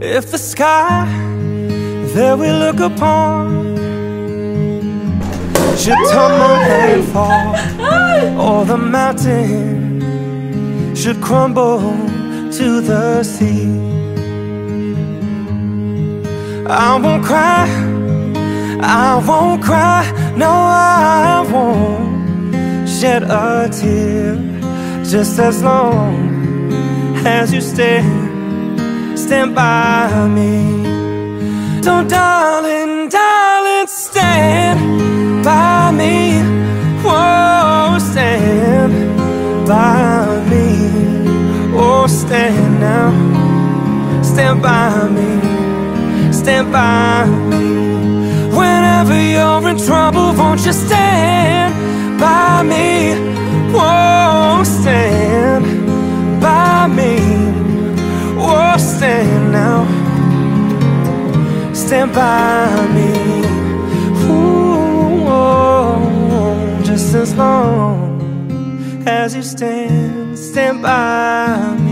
If the sky that we look upon should tumble and fall, or the mountain should crumble to the sea, I won't cry, I won't cry, no, I won't shed a tear just as long as you stand stand by me. Don't, darling, darling, stand by me. Whoa, stand by me. Oh, stand now. Stand by me. Stand by me. Whenever you're in trouble, won't you stand Stand by me. Ooh, oh, Just as long as you stand Stand by me